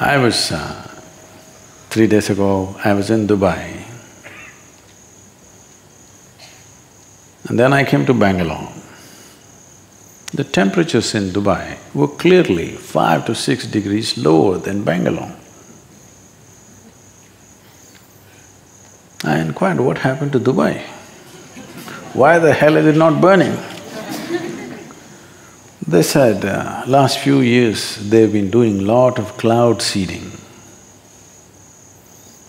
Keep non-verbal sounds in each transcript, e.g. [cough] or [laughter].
I was… Uh, three days ago, I was in Dubai. And then I came to Bangalore. The temperatures in Dubai were clearly five to six degrees lower than Bangalore. I inquired, what happened to Dubai? Why the hell is it not burning? They said, uh, last few years they've been doing lot of cloud seeding.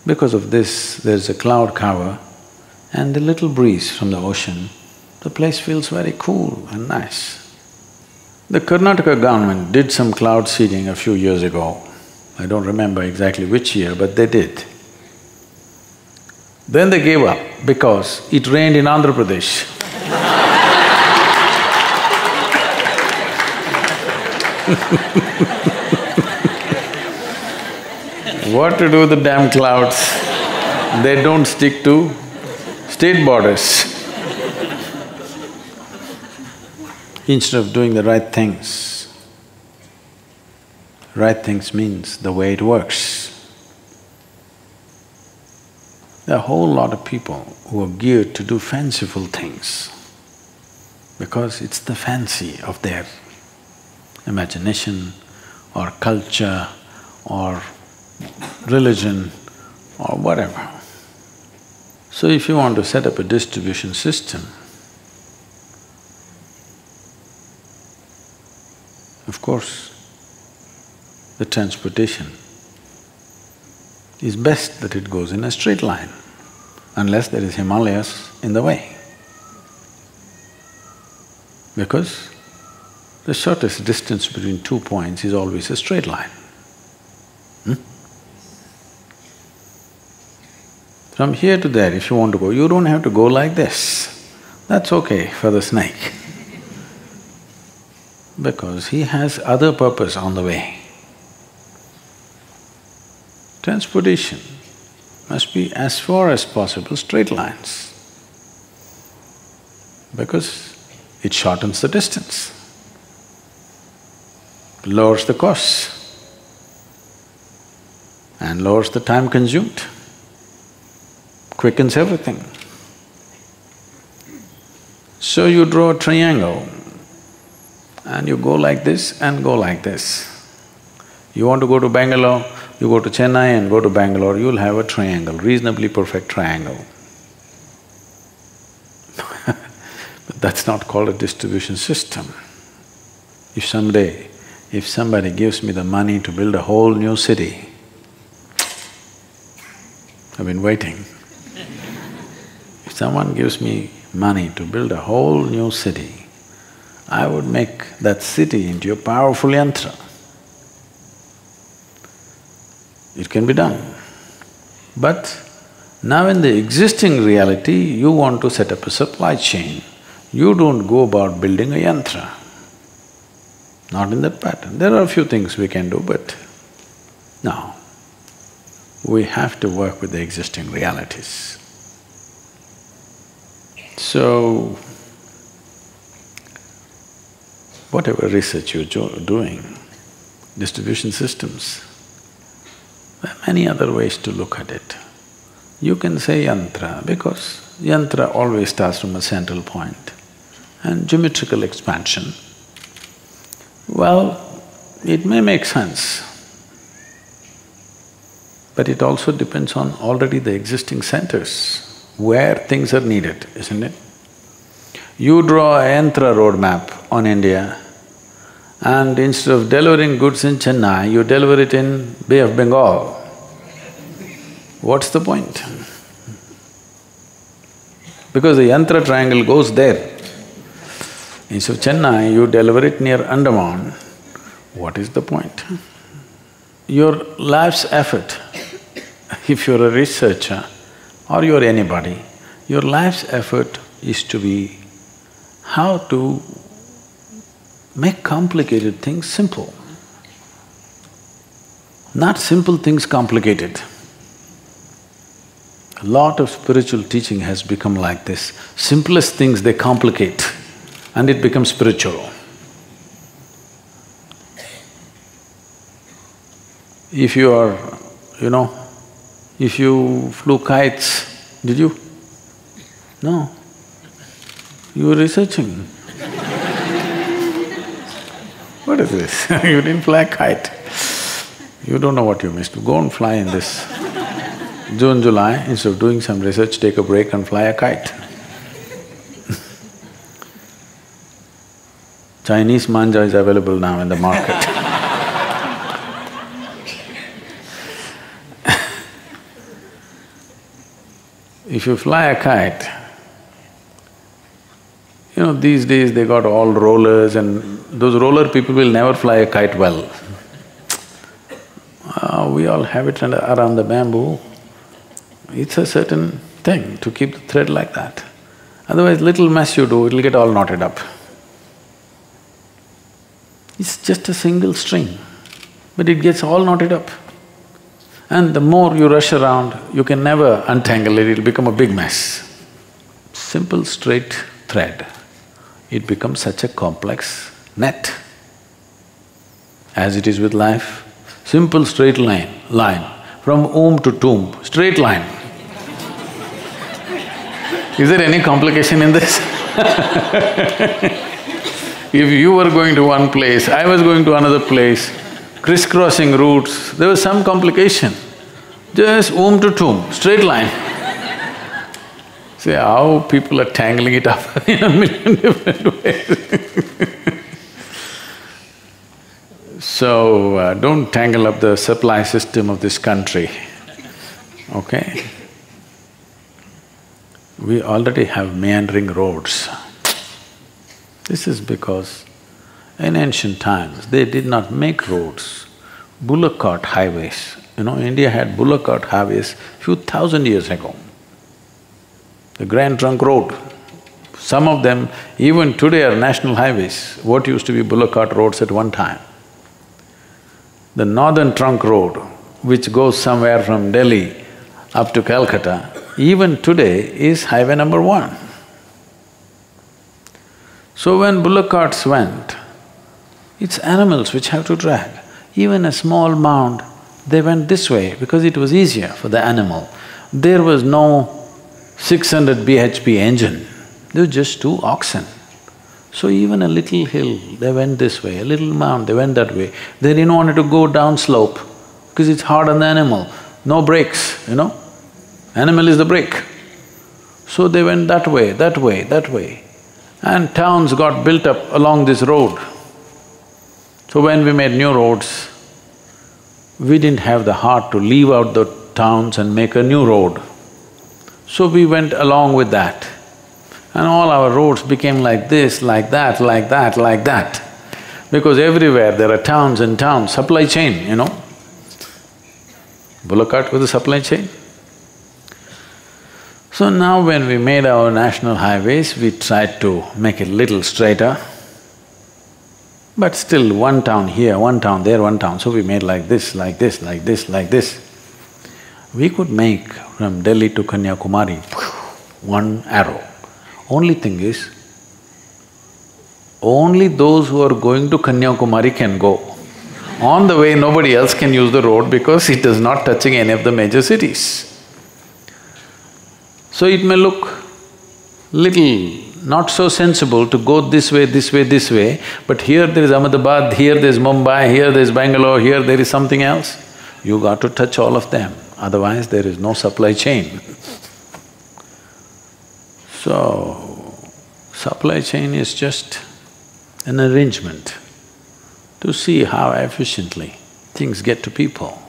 Because of this, there's a cloud cover and the little breeze from the ocean, the place feels very cool and nice. The Karnataka government did some cloud seeding a few years ago. I don't remember exactly which year, but they did. Then they gave up because it rained in Andhra Pradesh. [laughs] [laughs] what to do with the damn clouds? They don't stick to state borders. Instead of doing the right things, right things means the way it works. There are a whole lot of people who are geared to do fanciful things because it's the fancy of their imagination or culture or religion or whatever. So if you want to set up a distribution system, of course, the transportation is best that it goes in a straight line, unless there is Himalayas in the way. Because the shortest distance between two points is always a straight line. Hmm? From here to there, if you want to go, you don't have to go like this. That's okay for the snake because he has other purpose on the way. Transportation must be as far as possible straight lines because it shortens the distance, lowers the costs and lowers the time consumed, quickens everything. So you draw a triangle and you go like this and go like this. You want to go to Bangalore, you go to Chennai and go to Bangalore, you'll have a triangle, reasonably perfect triangle. [laughs] but that's not called a distribution system. If someday, if somebody gives me the money to build a whole new city, I've been waiting. [laughs] If someone gives me money to build a whole new city, I would make that city into a powerful yantra. It can be done. But now in the existing reality, you want to set up a supply chain. You don't go about building a yantra. Not in that pattern. There are a few things we can do, but no. We have to work with the existing realities. So, whatever research you're doing, distribution systems, there are many other ways to look at it. You can say yantra because yantra always starts from a central point and geometrical expansion. Well, it may make sense, but it also depends on already the existing centers where things are needed, isn't it? You draw a yantra roadmap on India and instead of delivering goods in Chennai, you deliver it in Bay of Bengal. What's the point? Because the yantra triangle goes there. Instead of Chennai, you deliver it near Andaman. What is the point? Your life's effort, if you're a researcher or you're anybody, your life's effort is to be how to make complicated things simple. Not simple things complicated. A lot of spiritual teaching has become like this. Simplest things they complicate and it becomes spiritual. If you are, you know, if you flew kites, did you? No. You were researching. what is this? [laughs] you didn't fly a kite. You don't know what you missed. Go and fly in this. June, July, instead of doing some research, take a break and fly a kite. Chinese manja is available now in the market [laughs] If you fly a kite, you know, these days they got all rollers and those roller people will never fly a kite well. Uh, we all have it around the bamboo. It's a certain thing to keep the thread like that. Otherwise, little mess you do, it'll get all knotted up. It's just a single string, but it gets all knotted up. And the more you rush around, you can never untangle it, it'll become a big mess. Simple straight thread, it becomes such a complex net. As it is with life, simple straight line, line, from womb to tomb, straight line. Is there any complication in this? [laughs] if you were going to one place, I was going to another place, crisscrossing routes, there was some complication. Just womb to tomb, straight line. See how people are tangling it up [laughs] in a million different ways [laughs] So, uh, don't tangle up the supply system of this country, okay? We already have meandering roads. This is because in ancient times, they did not make roads, bullock cart highways. You know, India had bullock cart highways few thousand years ago. The Grand Trunk Road, some of them even today are national highways, what used to be bullock cart roads at one time. The Northern Trunk Road, which goes somewhere from Delhi up to Calcutta, even today is highway number one. So when bullock carts went, it's animals which have to drag. Even a small mound, they went this way because it was easier for the animal. There was no 600 bhp engine, there were just two oxen. So even a little hill, they went this way, a little mound, they went that way. They didn't want to go down slope because it's hard on the animal, no brakes, you know. Animal is the brake. So they went that way, that way, that way. And towns got built up along this road. So when we made new roads, we didn't have the heart to leave out the towns and make a new road. So we went along with that. And all our roads became like this, like that, like that, like that. Because everywhere there are towns and towns, supply chain, you know. Cart with a supply chain. So now when we made our national highways, we tried to make it little straighter. But still one town here, one town there, one town, so we made like this, like this, like this, like this. We could make from Delhi to Kanyakumari, one arrow. Only thing is, only those who are going to Kanyakumari can go. On the way, nobody else can use the road because it is not touching any of the major cities. So it may look little not so sensible to go this way, this way, this way, but here there is Ahmedabad, here there is Mumbai, here there is Bangalore, here there is something else. You got to touch all of them, otherwise there is no supply chain. So, supply chain is just an arrangement to see how efficiently things get to people.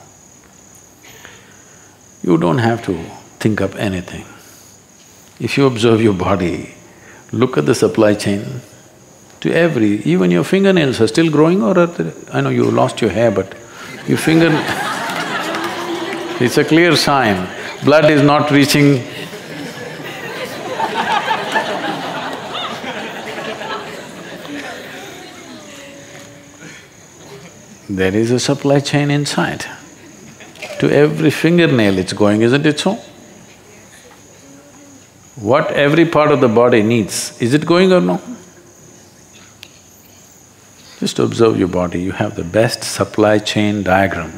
You don't have to think up anything. If you observe your body, look at the supply chain, to every… even your fingernails are still growing or I know you lost your hair but your finger it's a clear sign, blood is not reaching There is a supply chain inside. To every fingernail it's going, isn't it so? What every part of the body needs, is it going or no? Just observe your body, you have the best supply chain diagram.